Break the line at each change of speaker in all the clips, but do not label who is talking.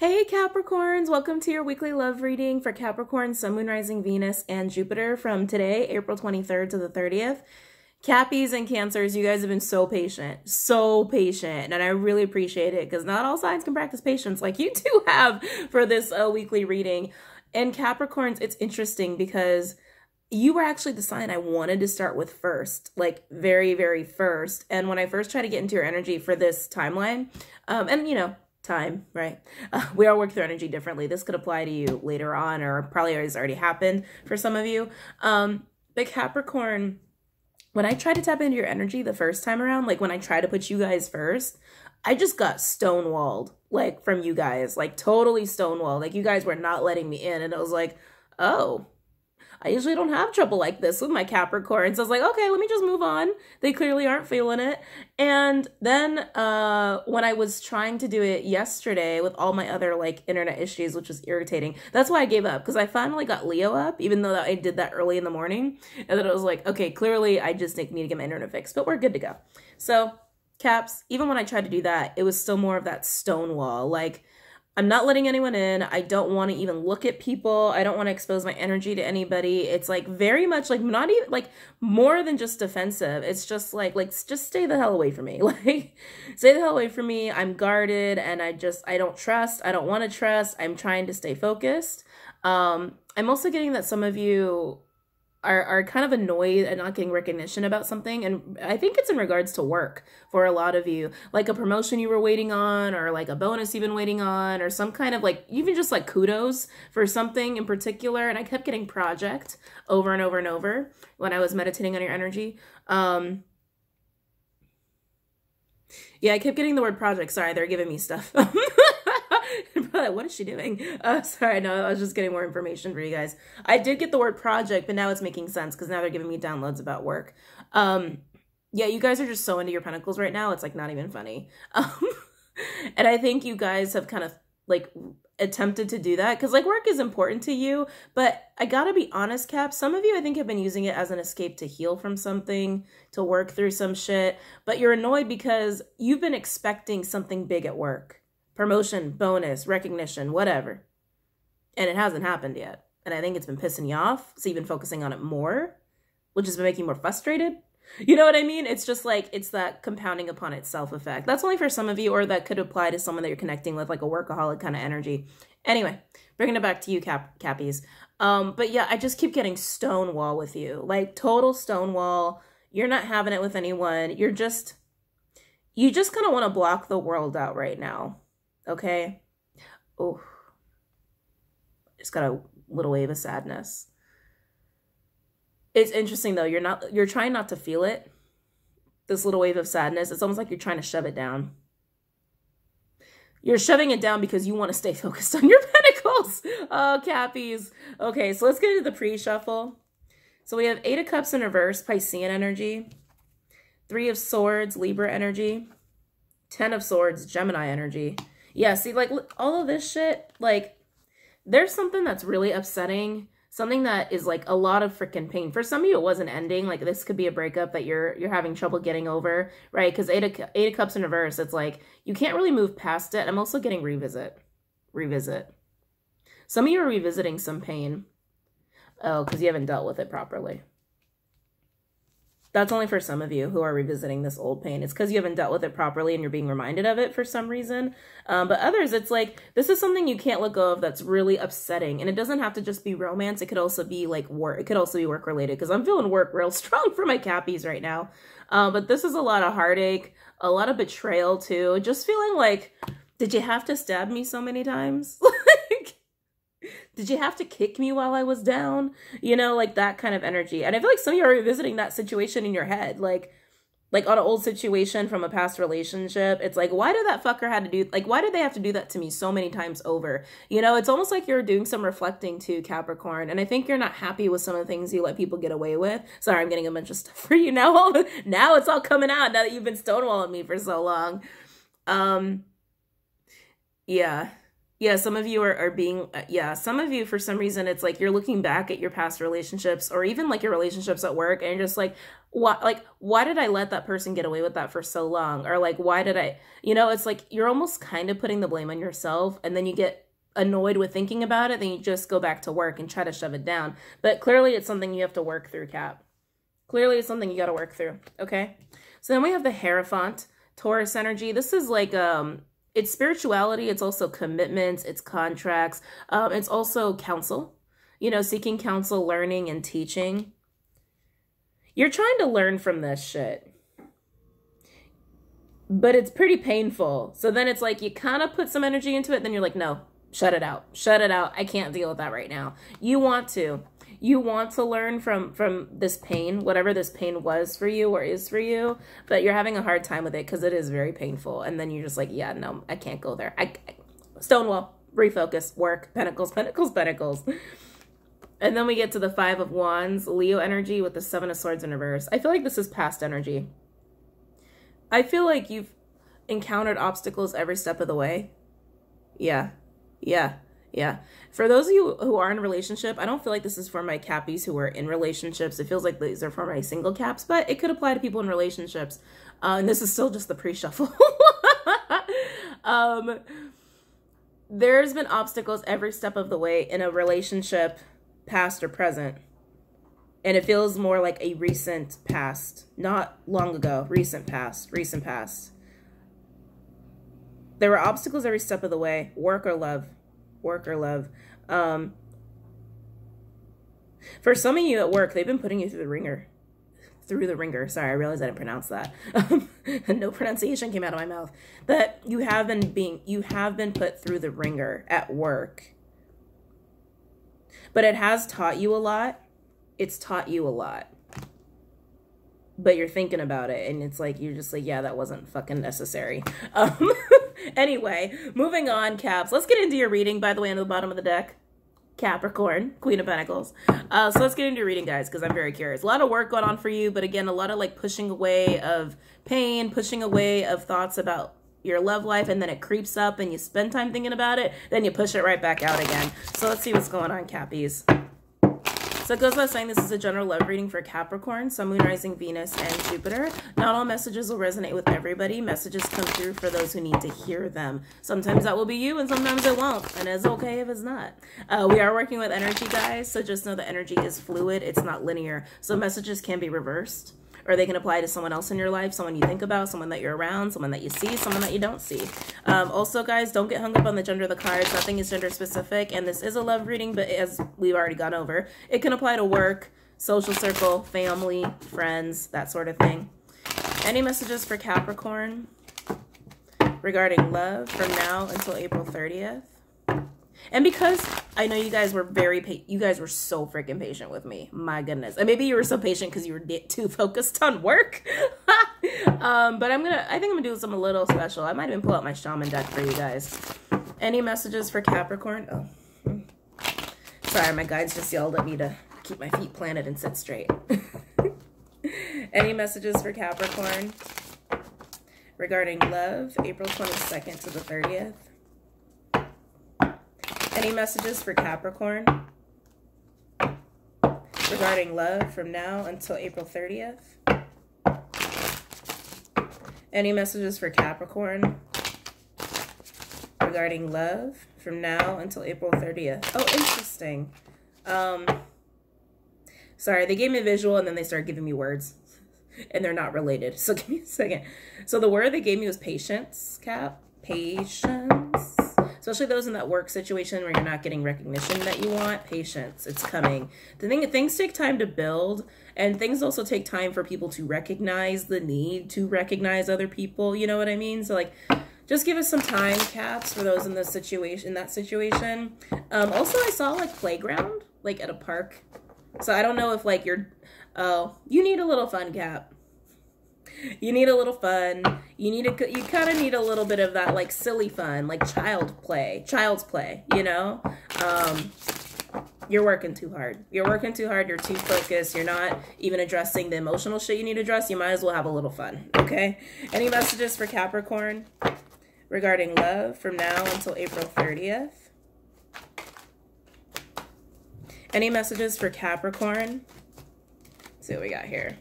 Hey Capricorns, welcome to your weekly love reading for Capricorn, Sun, Moon, Rising, Venus, and Jupiter from today, April 23rd to the 30th. Cappies and Cancers, you guys have been so patient, so patient, and I really appreciate it because not all signs can practice patience like you two have for this uh, weekly reading. And Capricorns, it's interesting because you were actually the sign I wanted to start with first, like very, very first. And when I first tried to get into your energy for this timeline, um, and you know, time, right? Uh, we all work through energy differently. This could apply to you later on, or probably has already happened for some of you. Um, but Capricorn, when I tried to tap into your energy the first time around, like when I tried to put you guys first, I just got stonewalled, like from you guys, like totally stonewalled. Like you guys were not letting me in. And it was like, oh, I usually don't have trouble like this with my Capricorns. I was like, okay, let me just move on. They clearly aren't feeling it. And then uh, when I was trying to do it yesterday with all my other like internet issues, which was irritating, that's why I gave up because I finally got Leo up, even though I did that early in the morning. And then I was like, okay, clearly I just need to get my internet fixed, but we're good to go. So, Caps, even when I tried to do that, it was still more of that stone wall. Like, I'm not letting anyone in. I don't want to even look at people. I don't want to expose my energy to anybody. It's like very much like not even like more than just defensive. It's just like like just stay the hell away from me. Like stay the hell away from me. I'm guarded and I just I don't trust. I don't want to trust. I'm trying to stay focused. Um I'm also getting that some of you are, are kind of annoyed at not getting recognition about something and i think it's in regards to work for a lot of you. Like a promotion you were waiting on or like a bonus you've been waiting on or some kind of like even just like kudos for something in particular and i kept getting project over and over and over when i was meditating on your energy. Um yeah i kept getting the word project. Sorry they're giving me stuff what is she doing? Uh, sorry, no, I was just getting more information for you guys. I did get the word project, but now it's making sense because now they're giving me downloads about work. Um, yeah, you guys are just so into your pentacles right now. It's like not even funny. Um, and I think you guys have kind of like attempted to do that because like work is important to you but i gotta be honest cap some of you i think have been using it as an escape to heal from something to work through some shit but you're annoyed because you've been expecting something big at work promotion, bonus, recognition, whatever. And it hasn't happened yet. And I think it's been pissing you off. So you've been focusing on it more, which has been making you more frustrated. You know what I mean? It's just like it's that compounding upon itself effect. That's only for some of you, or that could apply to someone that you're connecting with, like a workaholic kind of energy. Anyway, bringing it back to you, Cap Cappies. Um, but yeah, I just keep getting stonewall with you, like total stonewall. You're not having it with anyone. You're just, you just kind of want to block the world out right now. Okay. Oh, just got a little wave of sadness. It's interesting though. You're not. You're trying not to feel it. This little wave of sadness. It's almost like you're trying to shove it down. You're shoving it down because you want to stay focused on your pentacles. Oh, cappies. Okay, so let's get into the pre-shuffle. So we have Eight of Cups in reverse, Piscean energy. Three of Swords, Libra energy. Ten of Swords, Gemini energy yeah, see, like all of this shit, like there's something that's really upsetting, something that is like a lot of freaking pain. For some of you, it wasn't ending. Like this could be a breakup that you're you're having trouble getting over, right? Because eight of, eight of cups in reverse, it's like you can't really move past it. I'm also getting revisit, revisit. Some of you are revisiting some pain. Oh, because you haven't dealt with it properly. That's only for some of you who are revisiting this old pain. It's because you haven't dealt with it properly and you're being reminded of it for some reason. Um, but others, it's like, this is something you can't let go of that's really upsetting. And it doesn't have to just be romance. It could also be like work. It could also be work related because I'm feeling work real strong for my cappies right now. Um, but this is a lot of heartache, a lot of betrayal too. Just feeling like, did you have to stab me so many times? did you have to kick me while I was down? You know, like that kind of energy. And I feel like some of you are revisiting that situation in your head. Like, like on an old situation from a past relationship. It's like, why did that fucker had to do like why did they have to do that to me so many times over? You know, it's almost like you're doing some reflecting to Capricorn. And I think you're not happy with some of the things you let people get away with. Sorry, I'm getting a bunch of stuff for you now. now it's all coming out now that you've been stonewalling me for so long. Um yeah yeah, some of you are, are being, uh, yeah, some of you, for some reason, it's like you're looking back at your past relationships or even like your relationships at work and you're just like, what, like, why did I let that person get away with that for so long? Or like, why did I, you know, it's like you're almost kind of putting the blame on yourself and then you get annoyed with thinking about it, then you just go back to work and try to shove it down. But clearly it's something you have to work through, Cap. Clearly it's something you got to work through, okay? So then we have the Hierophant, Taurus energy. This is like, um, it's spirituality it's also commitments it's contracts um, it's also counsel you know seeking counsel learning and teaching. You're trying to learn from this shit. But it's pretty painful. So then it's like you kind of put some energy into it then you're like no shut it out. Shut it out. I can't deal with that right now. You want to you want to learn from from this pain whatever this pain was for you or is for you but you're having a hard time with it because it is very painful. And then you're just like yeah no i can't go there. I, I stonewall refocus work pentacles pentacles pentacles. And then we get to the five of wands leo energy with the seven of swords in reverse. I feel like this is past energy. I feel like you've encountered obstacles every step of the way. Yeah yeah yeah. For those of you who are in a relationship, I don't feel like this is for my cappies who are in relationships. It feels like these are for my single caps, but it could apply to people in relationships. Uh, and this is still just the pre-shuffle. um, there's been obstacles every step of the way in a relationship, past or present. And it feels more like a recent past, not long ago, recent past, recent past. There were obstacles every step of the way, work or love work or love. Um, for some of you at work, they've been putting you through the wringer. Through the wringer. Sorry, I realized I didn't pronounce that. no pronunciation came out of my mouth. That you have been being you have been put through the wringer at work. But it has taught you a lot. It's taught you a lot. But you're thinking about it and it's like you're just like, yeah, that wasn't fucking necessary. Um anyway, moving on, Caps. Let's get into your reading, by the way, on the bottom of the deck. Capricorn, Queen of Pentacles. Uh, so let's get into your reading, guys, because I'm very curious. A lot of work going on for you, but again, a lot of like pushing away of pain, pushing away of thoughts about your love life, and then it creeps up and you spend time thinking about it, then you push it right back out again. So let's see what's going on, Cappies. So it goes by saying this is a general love reading for Capricorn, Sun, Moon, Rising, Venus, and Jupiter. Not all messages will resonate with everybody. Messages come through for those who need to hear them. Sometimes that will be you, and sometimes it won't, and it's okay if it's not. Uh, we are working with energy, guys, so just know the energy is fluid. It's not linear, so messages can be reversed or they can apply to someone else in your life, someone you think about, someone that you're around, someone that you see, someone that you don't see. Um, also, guys, don't get hung up on the gender of the cards. Nothing is gender specific, and this is a love reading, but as we've already gone over, it can apply to work, social circle, family, friends, that sort of thing. Any messages for Capricorn regarding love from now until April 30th? And because I know you guys were very, you guys were so freaking patient with me. My goodness. And maybe you were so patient because you were too focused on work. um, but I'm going to, I think I'm going to do something a little special. I might even pull out my shaman deck for you guys. Any messages for Capricorn? Oh. Sorry, my guides just yelled at me to keep my feet planted and sit straight. Any messages for Capricorn regarding love, April 22nd to the 30th? Any messages for Capricorn regarding love from now until April 30th? Any messages for Capricorn regarding love from now until April 30th? Oh, interesting. Um, sorry, they gave me a visual and then they started giving me words and they're not related. So give me a second. So the word they gave me was patience, Cap. Patience especially those in that work situation where you're not getting recognition that you want, patience, it's coming. The thing, things take time to build, and things also take time for people to recognize the need to recognize other people. You know what I mean? So like, just give us some time, caps, for those in the situation, in that situation. Um, also, I saw like playground, like at a park. So I don't know if like you're, oh, you need a little fun cap you need a little fun. You need a you kind of need a little bit of that like silly fun, like child play, child's play, you know? Um you're working too hard. You're working too hard. You're too focused. You're not even addressing the emotional shit you need to address. You might as well have a little fun, okay? Any messages for Capricorn regarding love from now until April 30th. Any messages for Capricorn? Let's see what we got here.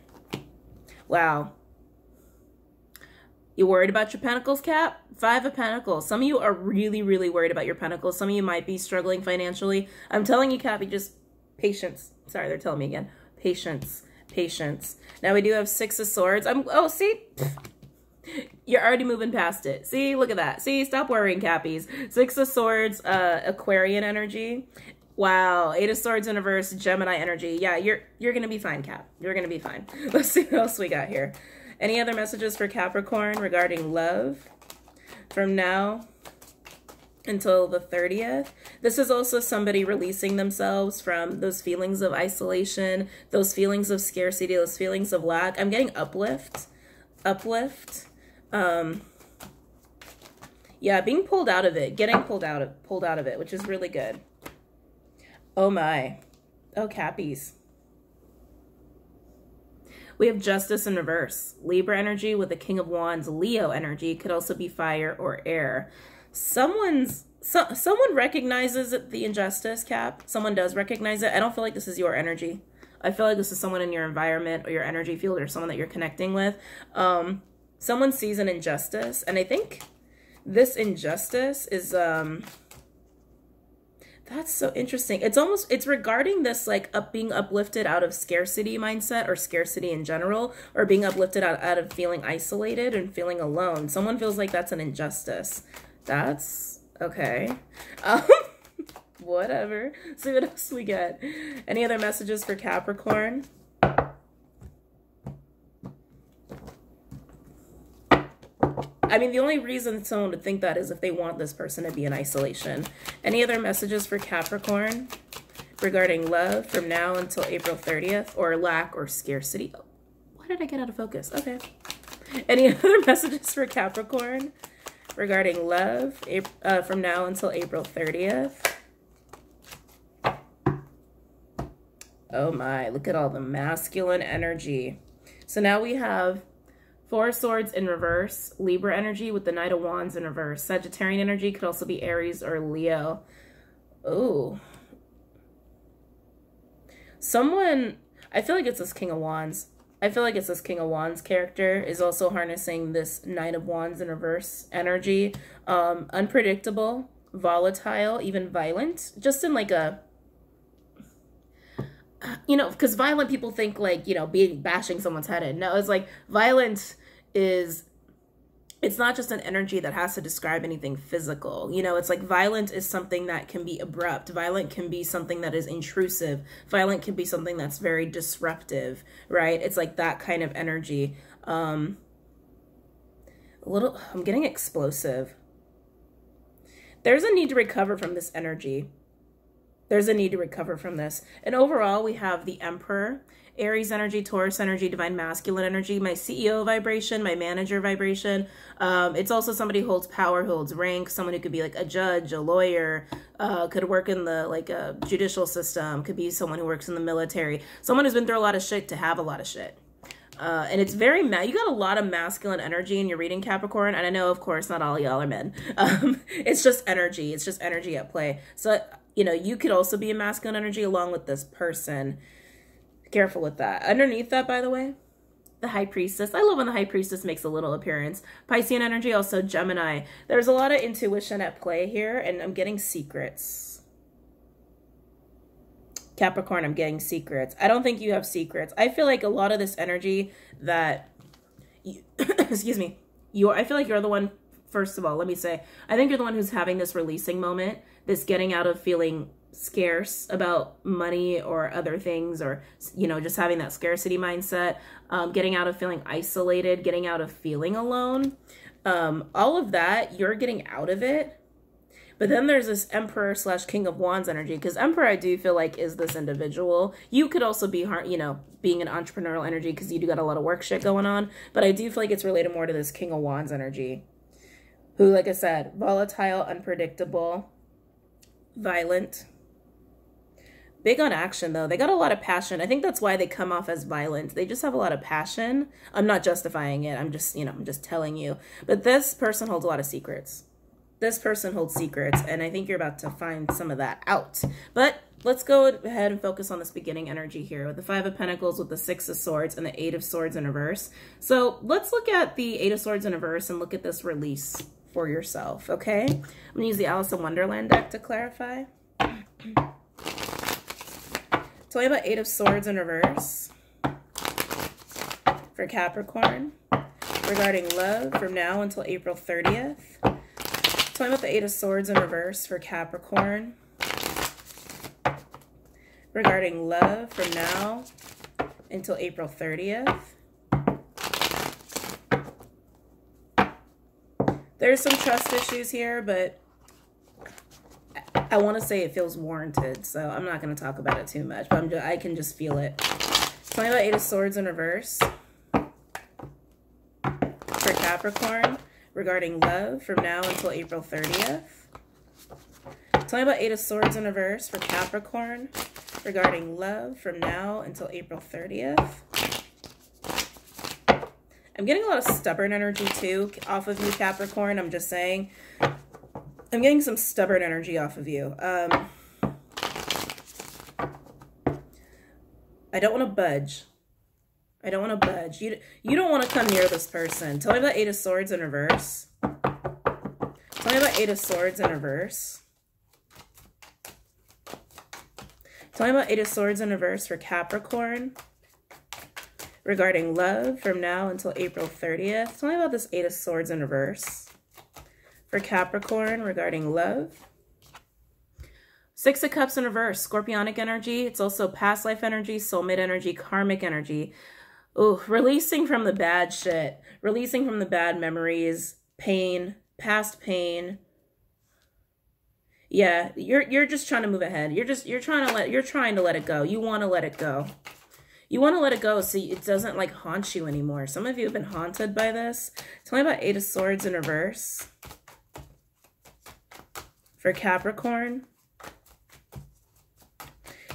Wow. You worried about your pentacles, Cap? Five of Pentacles. Some of you are really, really worried about your pentacles. Some of you might be struggling financially. I'm telling you, Cap, you just patience. Sorry, they're telling me again. Patience. Patience. Now we do have Six of Swords. I'm, oh, see? You're already moving past it. See, look at that. See, stop worrying, Cappies. Six of Swords, uh, Aquarian energy. Wow, Eight of Swords in reverse, Gemini energy. Yeah, you're you're gonna be fine, Cap. You're gonna be fine. Let's see what else we got here. Any other messages for Capricorn regarding love from now until the 30th? This is also somebody releasing themselves from those feelings of isolation, those feelings of scarcity, those feelings of lack. I'm getting uplift, uplift. Um, yeah, being pulled out of it, getting pulled out of pulled out of it, which is really good. Oh my. Oh, Cappies. We have Justice in reverse. Libra energy with the King of Wands. Leo energy could also be fire or air. Someone's so, someone recognizes the injustice, Cap. Someone does recognize it. I don't feel like this is your energy. I feel like this is someone in your environment or your energy field or someone that you're connecting with. Um, someone sees an injustice, and I think this injustice is um that's so interesting. It's almost it's regarding this like up being uplifted out of scarcity mindset or scarcity in general, or being uplifted out, out of feeling isolated and feeling alone. Someone feels like that's an injustice. That's okay. Um, whatever. See what else we get. Any other messages for Capricorn? I mean, the only reason someone would think that is if they want this person to be in isolation. Any other messages for Capricorn regarding love from now until April 30th or lack or scarcity? Oh, why did I get out of focus? Okay. Any other messages for Capricorn regarding love uh, from now until April 30th? Oh my, look at all the masculine energy. So now we have Four Swords in reverse, Libra energy with the Knight of Wands in reverse. Sagittarian energy could also be Aries or Leo. Oh. Someone, I feel like it's this King of Wands. I feel like it's this King of Wands character is also harnessing this Knight of Wands in reverse energy. Um, unpredictable, volatile, even violent. Just in like a you know, because violent people think like, you know, being bashing someone's head in. No, it's like violent is it's not just an energy that has to describe anything physical. You know, it's like violent is something that can be abrupt. Violent can be something that is intrusive. Violent can be something that's very disruptive, right? It's like that kind of energy. Um, a little, I'm getting explosive. There's a need to recover from this energy. There's a need to recover from this. And overall, we have the Emperor Aries energy, Taurus energy, divine masculine energy, my CEO vibration, my manager vibration. Um, it's also somebody who holds power, who holds rank, someone who could be like a judge, a lawyer, uh, could work in the like a judicial system, could be someone who works in the military, someone who's been through a lot of shit to have a lot of shit. Uh, and it's very ma- you got a lot of masculine energy in your reading Capricorn, and I know of course not all y'all are men. Um, it's just energy. It's just energy at play. So you know you could also be a masculine energy along with this person Careful with that. Underneath that, by the way, the High Priestess. I love when the High Priestess makes a little appearance. Piscean energy, also Gemini. There's a lot of intuition at play here, and I'm getting secrets. Capricorn, I'm getting secrets. I don't think you have secrets. I feel like a lot of this energy that, you, excuse me, you I feel like you're the one, first of all, let me say, I think you're the one who's having this releasing moment, this getting out of feeling scarce about money or other things or you know just having that scarcity mindset um, getting out of feeling isolated getting out of feeling alone um, all of that you're getting out of it. But then there's this emperor slash king of wands energy because emperor i do feel like is this individual. You could also be hard you know being an entrepreneurial energy because you do got a lot of work shit going on but i do feel like it's related more to this king of wands energy who like i said volatile unpredictable violent Big on action though. They got a lot of passion. I think that's why they come off as violent. They just have a lot of passion. I'm not justifying it. I'm just, you know, I'm just telling you. But this person holds a lot of secrets. This person holds secrets, and I think you're about to find some of that out. But let's go ahead and focus on this beginning energy here with the Five of Pentacles, with the Six of Swords, and the Eight of Swords in reverse. So let's look at the Eight of Swords in reverse and look at this release for yourself, okay? I'm to use the Alice in Wonderland deck to clarify. Tell me about Eight of Swords in reverse for Capricorn regarding love from now until April 30th. Tell me about the Eight of Swords in reverse for Capricorn regarding love from now until April 30th. There's some trust issues here, but I want to say it feels warranted, so I'm not going to talk about it too much, but I'm just, I can just feel it. Tell me about Eight of Swords in reverse for Capricorn regarding love from now until April 30th. Tell me about Eight of Swords in reverse for Capricorn regarding love from now until April 30th. I'm getting a lot of stubborn energy too off of you, Capricorn. I'm just saying. I'm getting some stubborn energy off of you. Um, I don't want to budge. I don't want to budge. You, you don't want to come near this person. Tell me about Eight of Swords in reverse. Tell me about Eight of Swords in reverse. Tell me about Eight of Swords in reverse for Capricorn regarding love from now until April 30th. Tell me about this Eight of Swords in reverse for Capricorn regarding love. Six of Cups in reverse, Scorpionic energy. It's also past life energy, soulmate energy, karmic energy. Oh, releasing from the bad shit, releasing from the bad memories, pain, past pain. Yeah, you're you're just trying to move ahead. You're just you're trying to let you're trying to let it go. You want to let it go. You want to let it go so it doesn't like haunt you anymore. Some of you have been haunted by this. Tell me about Eight of Swords in reverse for Capricorn.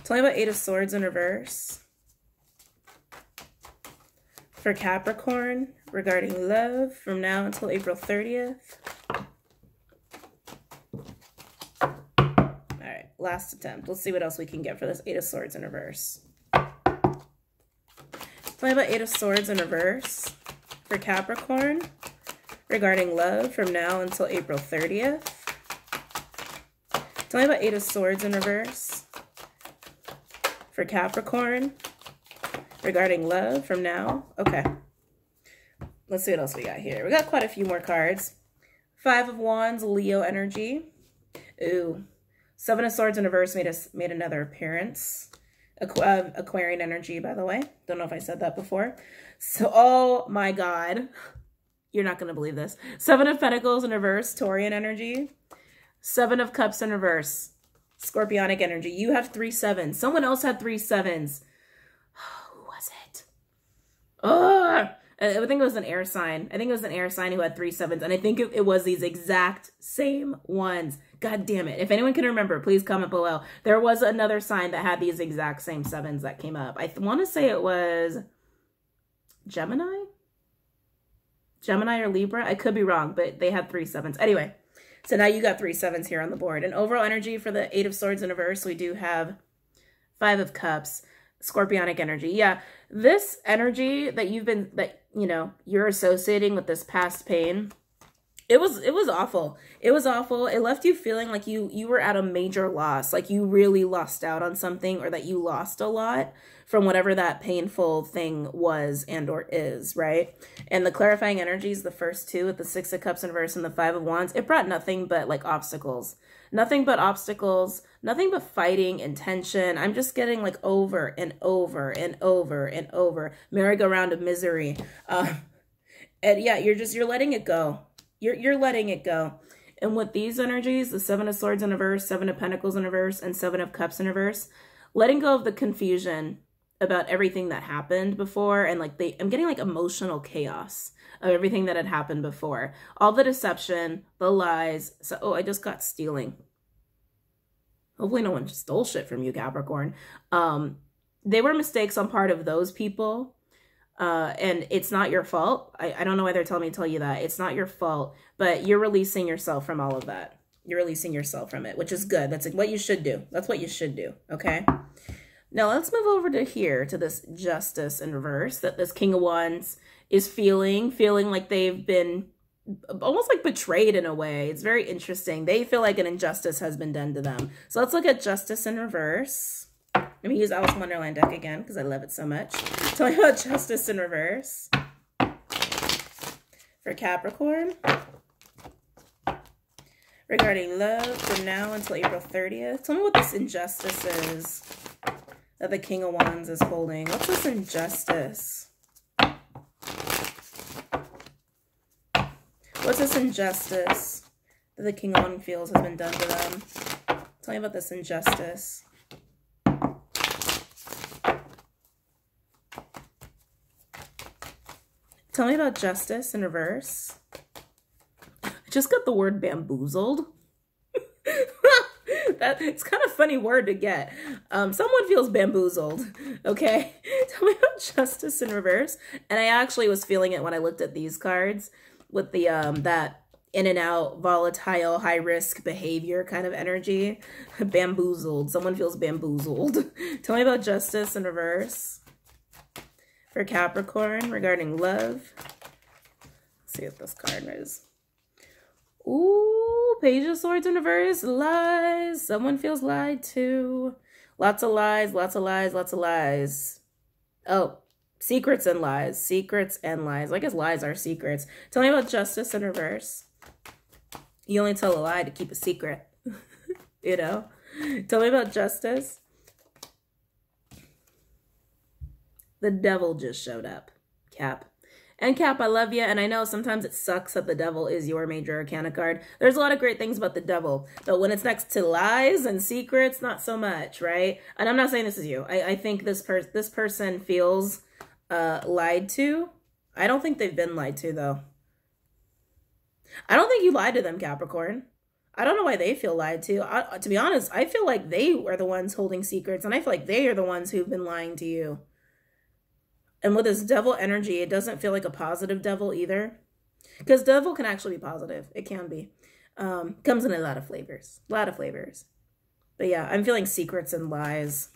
Tell me about Eight of Swords in reverse. For Capricorn, regarding love from now until April 30th. All right, last attempt. Let's see what else we can get for this Eight of Swords in reverse. Tell me about Eight of Swords in reverse for Capricorn regarding love from now until April 30th. Tell me about Eight of Swords in reverse for Capricorn regarding love from now. Okay. Let's see what else we got here. We got quite a few more cards. Five of Wands, Leo energy. Ooh. Seven of Swords in reverse made us made another appearance. Aqu uh, Aquarian energy, by the way. Don't know if I said that before. So, oh my God. You're not going to believe this. Seven of Pentacles in reverse, Taurian energy. Seven of Cups in reverse. Scorpionic energy. You have three sevens. Someone else had three sevens. Who was it? Ugh. I think it was an air sign. I think it was an air sign who had three sevens. And I think it was these exact same ones. God damn it. If anyone can remember, please comment below. There was another sign that had these exact same sevens that came up. I want to say it was Gemini? Gemini or Libra? I could be wrong, but they had three sevens. Anyway, so now you got three sevens here on the board. And overall energy for the Eight of Swords in reverse, we do have Five of Cups, Scorpionic energy. Yeah, this energy that you've been, that, you know, you're associating with this past pain, it was it was awful it was awful it left you feeling like you you were at a major loss like you really lost out on something or that you lost a lot from whatever that painful thing was and or is, right? And the clarifying energies, the first two with the Six of Cups in reverse and the Five of Wands, it brought nothing but like obstacles. Nothing but obstacles, nothing but fighting and tension. I'm just getting like over and over and over and over. Merry-go-round of misery. Uh, and yeah, you're just, you're letting it go. You're, you're letting it go. And with these energies, the Seven of Swords in reverse, Seven of Pentacles in reverse, and Seven of Cups in reverse, letting go of the confusion about everything that happened before and like they I'm getting like emotional chaos of everything that had happened before. All the deception, the lies. So oh, I just got stealing. Hopefully no one stole shit from you, Capricorn. Um, they were mistakes on part of those people. Uh, and it's not your fault. I, I don't know why they're telling me to tell you that. It's not your fault, but you're releasing yourself from all of that. You're releasing yourself from it, which is good. That's what you should do. That's what you should do. Okay. Now let's move over to here to this justice in reverse that this King of Wands is feeling, feeling like they've been almost like betrayed in a way. It's very interesting. They feel like an injustice has been done to them. So let's look at justice in reverse. Let me use Alice Wonderland deck again because I love it so much. Tell me about justice in reverse for Capricorn. Regarding love from now until April 30th. Tell me what this injustice is that the King of Wands is holding. What's this injustice? What's this injustice that the King of Wands feels has been done to them? Tell me about this injustice. Tell me about justice in reverse. I just got the word bamboozled. that it's kind of funny word to get. Um, someone feels bamboozled. Okay, tell me about justice in reverse. And I actually was feeling it when I looked at these cards with the um that in and out, volatile, high risk behavior kind of energy. bamboozled. Someone feels bamboozled. tell me about justice in reverse for Capricorn regarding love. Let's see what this card is. Ooh, Page of Swords in reverse. Lies. Someone feels lied to. Lots of lies, lots of lies, lots of lies. Oh, secrets and lies. Secrets and lies. I guess lies are secrets. Tell me about justice in reverse. You only tell a lie to keep a secret. you know? Tell me about justice. The devil just showed up. Cap. And Cap, I love you, and I know sometimes it sucks that the devil is your major arcana card. There's a lot of great things about the devil, but when it's next to lies and secrets, not so much, right? And I'm not saying this is you. I, I think this per this person feels uh, lied to. I don't think they've been lied to, though. I don't think you lied to them, Capricorn. I don't know why they feel lied to. I, to be honest, I feel like they are the ones holding secrets, and I feel like they are the ones who've been lying to you. And with this devil energy, it doesn't feel like a positive devil either. Because devil can actually be positive. It can be. Um, comes in a lot of flavors. A lot of flavors. But yeah, I'm feeling secrets and lies.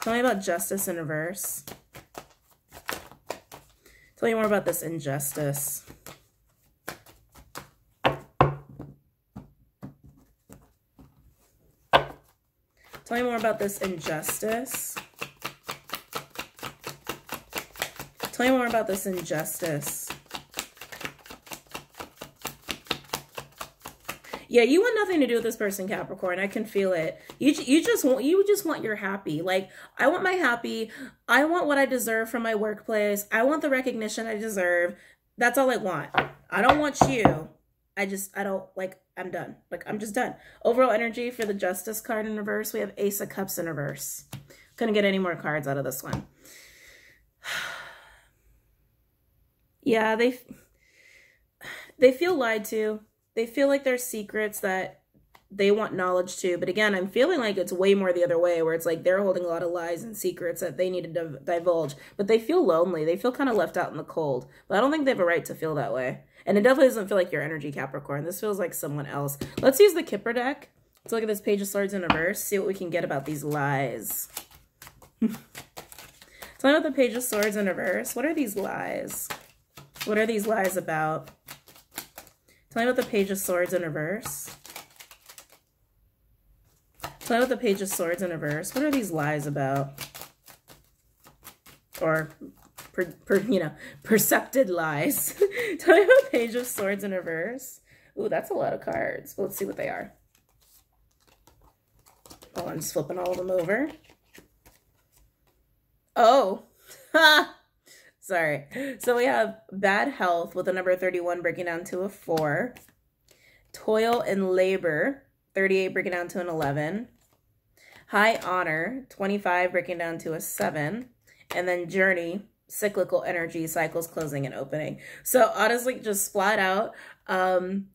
Tell me about justice in reverse. Tell me more about this injustice. Tell me more about this injustice. Tell me more about this injustice. Yeah, you want nothing to do with this person, Capricorn. I can feel it. You you just want you just want your happy. Like I want my happy. I want what I deserve from my workplace. I want the recognition I deserve. That's all I want. I don't want you. I just I don't like I'm done. Like I'm just done. Overall energy for the Justice card in reverse. We have Ace of Cups in reverse. Couldn't get any more cards out of this one. yeah, they they feel lied to. They feel like there's secrets that they want knowledge to. But again, I'm feeling like it's way more the other way, where it's like they're holding a lot of lies and secrets that they need to divulge. But they feel lonely. They feel kind of left out in the cold. But I don't think they have a right to feel that way. And it definitely doesn't feel like your energy, Capricorn. This feels like someone else. Let's use the Kipper deck. Let's look at this Page of Swords in reverse. See what we can get about these lies. Tell me about the Page of Swords in reverse. What are these lies? What are these lies about? Tell me about the Page of Swords in reverse. Tell me about the Page of Swords in reverse. What are these lies about? Or, per, per, you know, percepted lies. Tell me about Page of Swords in reverse. Ooh, that's a lot of cards. Let's see what they are. Oh, I'm just flipping all of them over. Oh. Ha! Sorry. So we have bad health with a number 31 breaking down to a 4. Toil and labor, 38 breaking down to an 11. High honor, 25 breaking down to a 7. And then journey, cyclical energy, cycles closing and opening. So honestly, just flat out, um,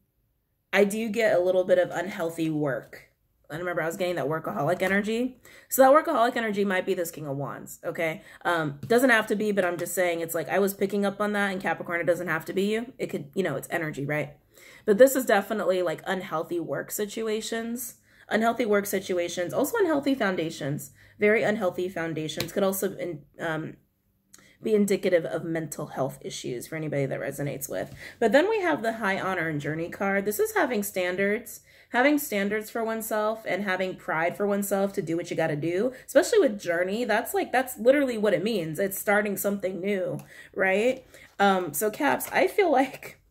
I do get a little bit of unhealthy work I remember I was getting that workaholic energy. So that workaholic energy might be this King of Wands, okay? Um, doesn't have to be, but I'm just saying it's like I was picking up on that in Capricorn. It doesn't have to be you. It could, you know, it's energy, right? But this is definitely like unhealthy work situations. Unhealthy work situations, also unhealthy foundations. Very unhealthy foundations could also in, um, be indicative of mental health issues for anybody that resonates with. But then we have the high honor and journey card. This is having standards, having standards for oneself and having pride for oneself to do what you got to do, especially with journey. That's like, that's literally what it means. It's starting something new, right? Um, so caps, I feel like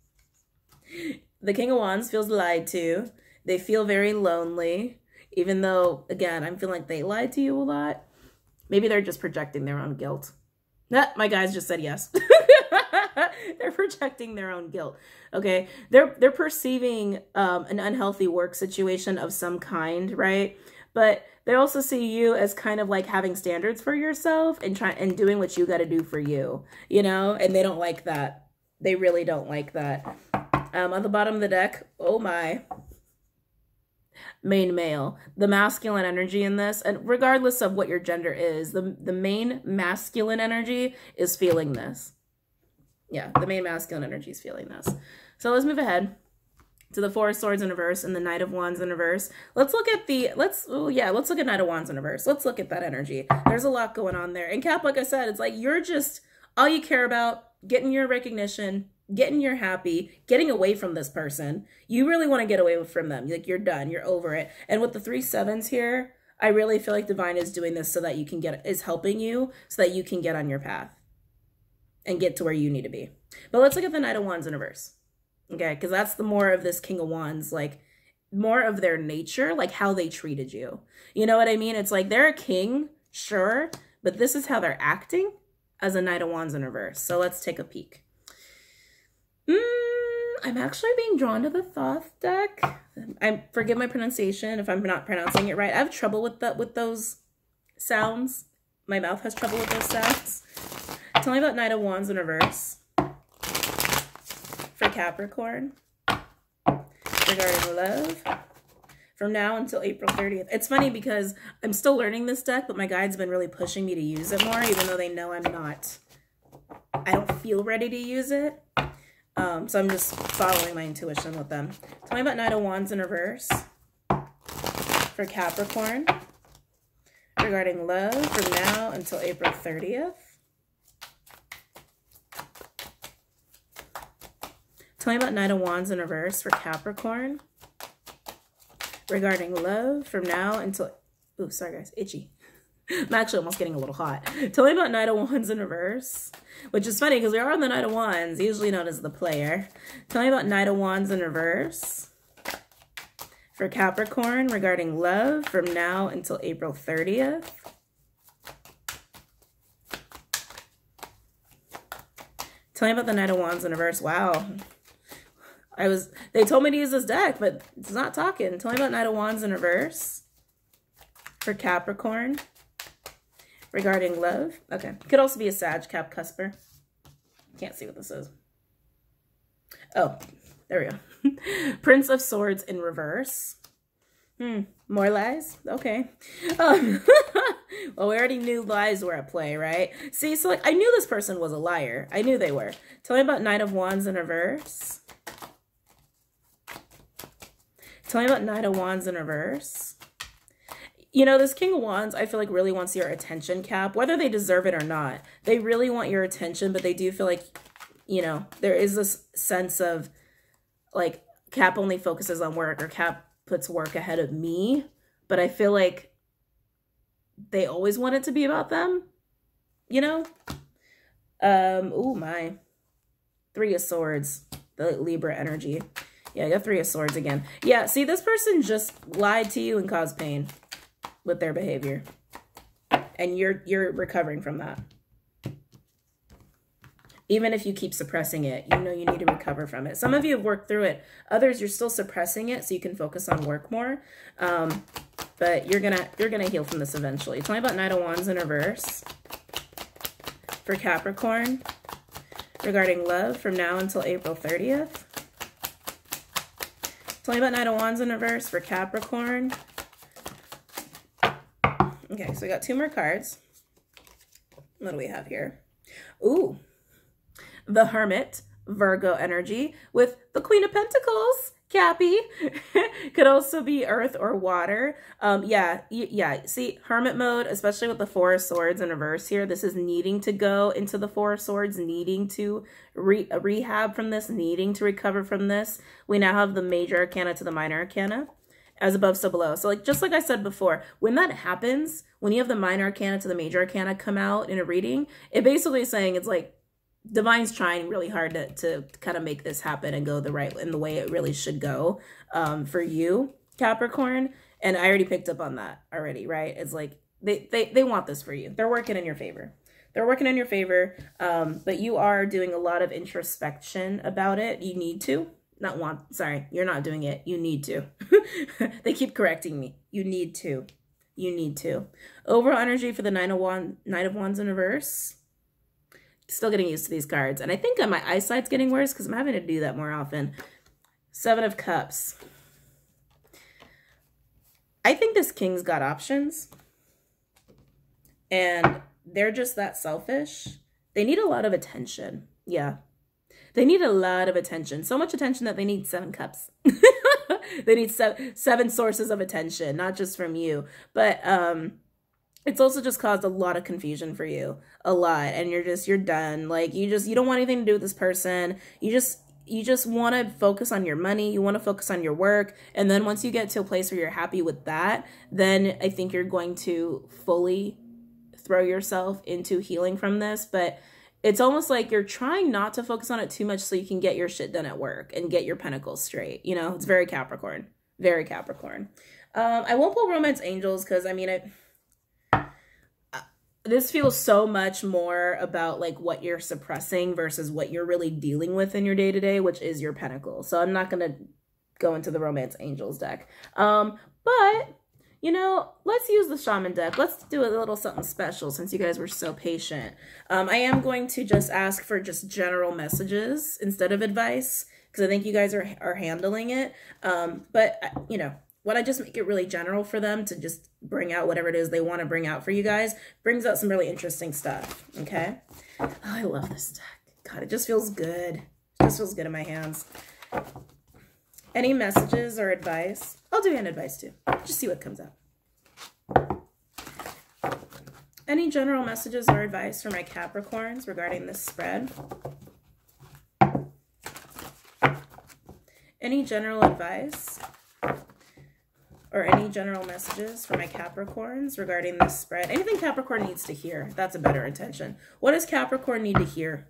the King of Wands feels lied to. They feel very lonely, even though, again, I'm feeling like they lied to you a lot. Maybe they're just projecting their own guilt. Nah, my guys just said yes. they're projecting their own guilt. Okay, they're they're perceiving um, an unhealthy work situation of some kind, right? But they also see you as kind of like having standards for yourself and trying and doing what you got to do for you, you know. And they don't like that. They really don't like that. Um, on the bottom of the deck, oh my, main male. The masculine energy in this, and regardless of what your gender is, the, the main masculine energy is feeling this. Yeah, the main masculine energy is feeling this. So let's move ahead to the Four of Swords in reverse and the Knight of Wands in reverse. Let's look at the, let's, oh yeah, let's look at Knight of Wands in reverse. Let's look at that energy. There's a lot going on there. And Cap, like I said, it's like you're just, all you care about, getting your recognition, getting your happy, getting away from this person. You really want to get away from them. Like you're done, you're over it. And with the three sevens here, I really feel like divine is doing this so that you can get is helping you so that you can get on your path and get to where you need to be. But let's look at the Knight of Wands in reverse. Okay, because that's the more of this King of Wands, like more of their nature, like how they treated you. You know what I mean? It's like they're a king, sure, but this is how they're acting as a Knight of Wands in reverse. So let's take a peek. Mm, I'm actually being drawn to the Thoth deck. I forgive my pronunciation if I'm not pronouncing it right. I have trouble with that with those sounds. My mouth has trouble with those sounds. Tell me about Knight of Wands in reverse for Capricorn regarding love from now until April 30th. It's funny because I'm still learning this deck, but my guide's been really pushing me to use it more, even though they know I'm not, I don't feel ready to use it. Um, so I'm just following my intuition with them. Tell me about Knight of Wands in reverse for Capricorn regarding love from now until April 30th. Tell me about Knight of Wands in reverse for Capricorn regarding love from now until... Oh, sorry guys, itchy. I'm actually almost getting a little hot. Tell me about Knight of Wands in reverse, which is funny because we are on the Knight of Wands, usually known as the player. Tell me about Knight of Wands in reverse for Capricorn regarding love from now until April 30th. Tell me about the Knight of Wands in reverse. Wow. I was, they told me to use this deck, but it's not talking. Tell me about Knight of Wands in reverse for Capricorn regarding love. Okay. Could also be a Sag Cap Cusper. Can't see what this is. Oh, there we go. Prince of Swords in reverse. Hmm. More lies? Okay. Um, well, we already knew lies were at play, right? See, so like I knew this person was a liar. I knew they were. Tell me about Knight of Wands in reverse. Tell me about Knight of Wands in reverse you know, this King of Wands, I feel like really wants your attention, Cap, whether they deserve it or not. They really want your attention, but they do feel like, you know, there is this sense of like Cap only focuses on work or Cap puts work ahead of me. But I feel like they always want it to be about them, you know? Um, oh my. Three of Swords, the Libra energy. Yeah, got Three of Swords again. Yeah, see, this person just lied to you and caused pain with their behavior. And you're you're recovering from that. Even if you keep suppressing it, you know you need to recover from it. Some of you have worked through it. Others, you're still suppressing it so you can focus on work more. Um, but you're gonna you're gonna heal from this eventually. Tell me about Knight of Wands in reverse for Capricorn regarding love from now until April 30th. Tell me about Knight of Wands in reverse for Capricorn. Okay, so we got two more cards. What do we have here? Ooh, the Hermit, Virgo energy with the Queen of Pentacles. Cappy could also be earth or water. Um, yeah, yeah. See, hermit mode, especially with the four of swords in reverse here. This is needing to go into the four of swords, needing to re rehab from this, needing to recover from this. We now have the major arcana to the minor arcana as above, so below. So like, just like I said before, when that happens, when you have the minor arcana to the major arcana come out in a reading, it basically is saying it's like, Divine's trying really hard to, to kind of make this happen and go the right in the way it really should go um, for you, Capricorn. And I already picked up on that already, right? It's like they, they, they want this for you. They're working in your favor. They're working in your favor, um, but you are doing a lot of introspection about it. You need to. Not want, sorry, you're not doing it. You need to. they keep correcting me. You need to. You need to. Overall energy for the Nine of, Wand, Nine of Wands in reverse still getting used to these cards. And I think my eyesight's getting worse because I'm having to do that more often. Seven of Cups. I think this king's got options. And they're just that selfish. They need a lot of attention. Yeah. They need a lot of attention. So much attention that they need seven cups. they need seven, seven sources of attention, not just from you. But um, it's also just caused a lot of confusion for you a lot and you're just you're done. Like you just you don't want anything to do with this person. You just you just want to focus on your money you want to focus on your work and then once you get to a place where you're happy with that then i think you're going to fully throw yourself into healing from this but it's almost like you're trying not to focus on it too much so you can get your shit done at work and get your pentacles straight you know? It's very capricorn very capricorn. Um i won't pull romance angels because i mean it this feels so much more about like what you're suppressing versus what you're really dealing with in your day to day, which is your pentacle. So I'm not gonna go into the romance angels deck. Um, but you know, let's use the shaman deck. Let's do a little something special since you guys were so patient. Um, I am going to just ask for just general messages instead of advice because I think you guys are are handling it. Um, but you know, what I just make it really general for them to just bring out whatever it is they want to bring out for you guys brings out some really interesting stuff. Okay. Oh, I love this deck. God, it just feels good. It just feels good in my hands. Any messages or advice? I'll do hand advice too. Just see what comes up. Any general messages or advice for my Capricorns regarding this spread? Any general advice or any general messages for my Capricorns regarding this spread. Anything Capricorn needs to hear. That's a better intention. What does Capricorn need to hear?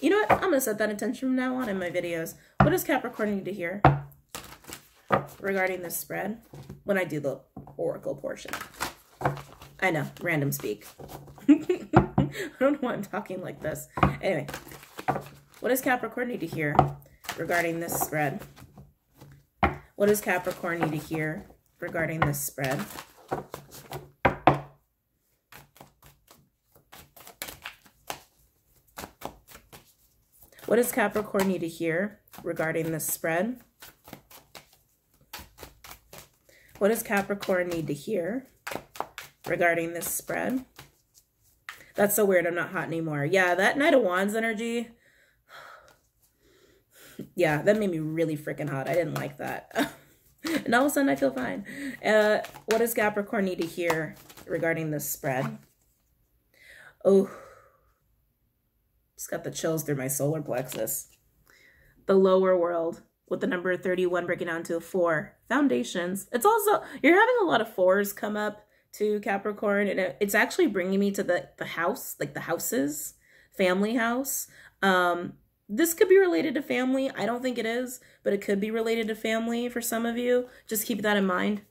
You know what? I'm going to set that intention from now on in my videos. What does Capricorn need to hear regarding this spread when I do the oracle portion? I know, random speak. I don't know why I'm talking like this. Anyway, what does Capricorn need to hear regarding this spread? What does Capricorn need to hear regarding this spread. What does Capricorn need to hear regarding this spread? What does Capricorn need to hear regarding this spread? That's so weird. I'm not hot anymore. Yeah, that Knight of Wands energy. yeah, that made me really freaking hot. I didn't like that. and all of a sudden I feel fine. Uh, what does Capricorn need to hear regarding this spread? Oh, just got the chills through my solar plexus. The lower world with the number 31 breaking down to a four. Foundations. It's also, you're having a lot of fours come up to Capricorn and it, it's actually bringing me to the, the house, like the houses, family house. Um, this could be related to family. I don't think it is, but it could be related to family for some of you. Just keep that in mind.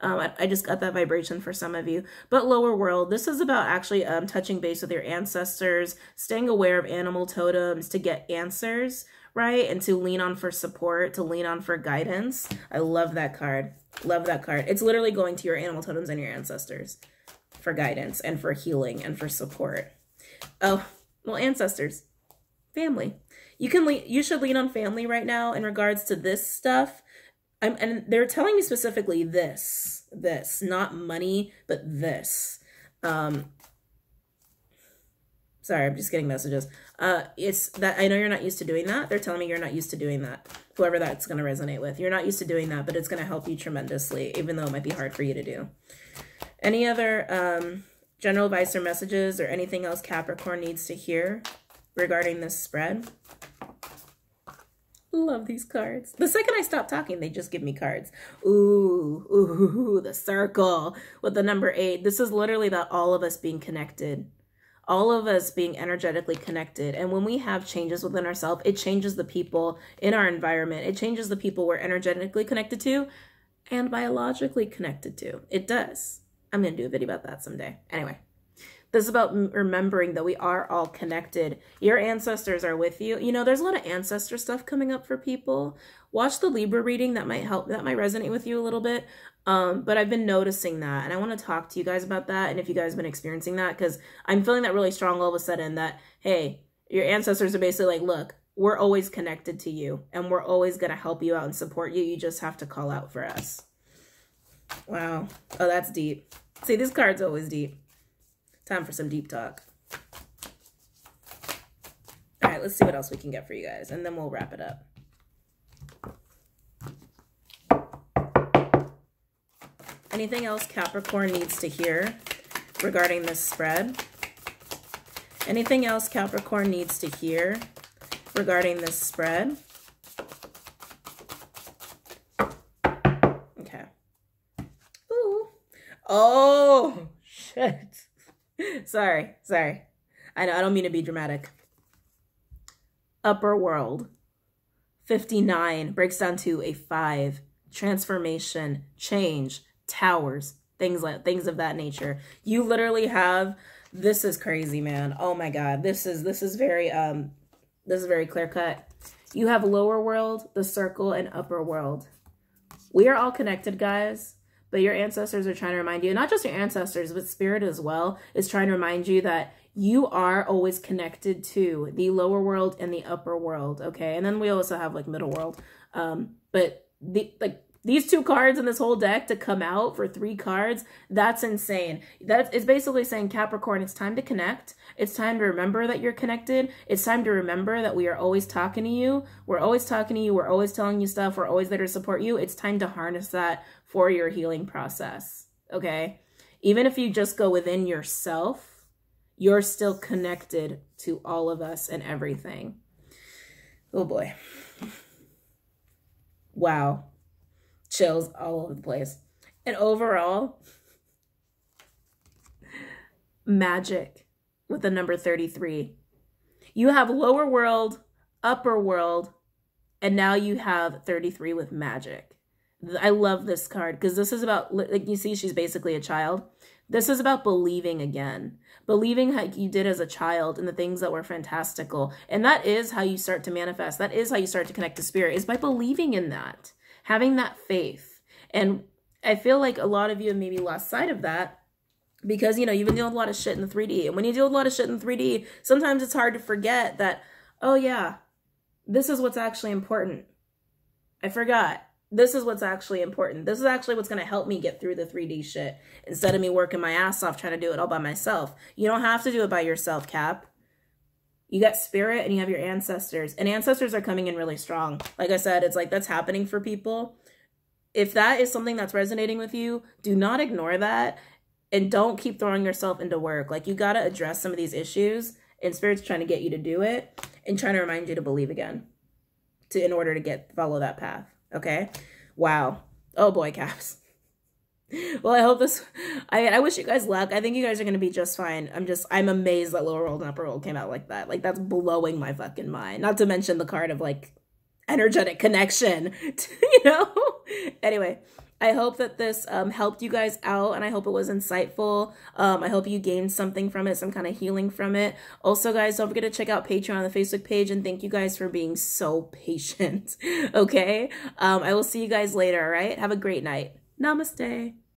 Um, I, I, just got that vibration for some of you. But lower world, this is about actually um, touching base with your ancestors, staying aware of animal totems to get answers, right? And to lean on for support, to lean on for guidance. I love that card. Love that card. It's literally going to your animal totems and your ancestors for guidance and for healing and for support. Oh, well, ancestors, family you can lean, you should lean on family right now in regards to this stuff. I'm, and they're telling me specifically this, this, not money, but this. Um, sorry, I'm just getting messages. Uh, it's that I know you're not used to doing that. They're telling me you're not used to doing that. Whoever that's going to resonate with, you're not used to doing that, but it's going to help you tremendously, even though it might be hard for you to do. Any other um, general advice or messages or anything else Capricorn needs to hear regarding this spread? Love these cards. The second I stop talking, they just give me cards. Ooh, ooh, the circle with the number eight. This is literally about all of us being connected. All of us being energetically connected. And when we have changes within ourselves, it changes the people in our environment. It changes the people we're energetically connected to and biologically connected to. It does. I'm going to do a video about that someday. Anyway. This is about remembering that we are all connected. Your ancestors are with you. You know, there's a lot of ancestor stuff coming up for people. Watch the Libra reading. That might help. That might resonate with you a little bit. Um, but I've been noticing that, and I want to talk to you guys about that. And if you guys have been experiencing that, because I'm feeling that really strong all of a sudden. That hey, your ancestors are basically like, look, we're always connected to you, and we're always gonna help you out and support you. You just have to call out for us. Wow. Oh, that's deep. See, this card's always deep. Time for some deep talk. All right, let's see what else we can get for you guys, and then we'll wrap it up. Anything else Capricorn needs to hear regarding this spread? Anything else Capricorn needs to hear regarding this spread? Okay. Ooh. Oh, shit. Sorry, sorry. I know I don't mean to be dramatic. Upper world. 59 breaks down to a 5. Transformation, change, towers, things like things of that nature. You literally have this is crazy, man. Oh my god. This is this is very um this is very clear cut. You have lower world, the circle and upper world. We are all connected, guys. But your ancestors are trying to remind you, not just your ancestors, but spirit as well, is trying to remind you that you are always connected to the lower world and the upper world. Okay. And then we also have like middle world. Um, but the like these two cards in this whole deck to come out for three cards, that's insane. That's it's basically saying Capricorn, it's time to connect. It's time to remember that you're connected. It's time to remember that we are always talking to you. We're always talking to you. We're always telling you stuff. We're always there to support you. It's time to harness that for your healing process. Okay? Even if you just go within yourself, you're still connected to all of us and everything. Oh boy. Wow chills all over the place. And overall, magic with the number 33. You have lower world, upper world, and now you have 33 with magic. I love this card because this is about, like you see, she's basically a child. This is about believing again, believing like you did as a child and the things that were fantastical. And that is how you start to manifest. That is how you start to connect to spirit is by believing in that having that faith. And I feel like a lot of you have maybe lost sight of that because, you know, you've been dealing with a lot of shit in the 3D. And when you deal with a lot of shit in 3D, sometimes it's hard to forget that, oh, yeah, this is what's actually important. I forgot. This is what's actually important. This is actually what's going to help me get through the 3D shit instead of me working my ass off trying to do it all by myself. You don't have to do it by yourself, Cap. You got spirit and you have your ancestors. And ancestors are coming in really strong. Like I said, it's like that's happening for people. If that is something that's resonating with you, do not ignore that and don't keep throwing yourself into work. Like you got to address some of these issues and spirit's trying to get you to do it and trying to remind you to believe again to in order to get follow that path. Okay? Wow. Oh boy, caps well, I hope this. I I wish you guys luck. I think you guys are gonna be just fine. I'm just I'm amazed that lower world and upper world came out like that. Like that's blowing my fucking mind. Not to mention the card of like energetic connection. you know. anyway, I hope that this um, helped you guys out, and I hope it was insightful. Um, I hope you gained something from it, some kind of healing from it. Also, guys, don't forget to check out Patreon, on the Facebook page, and thank you guys for being so patient. okay. Um, I will see you guys later. All right. Have a great night. Namaste.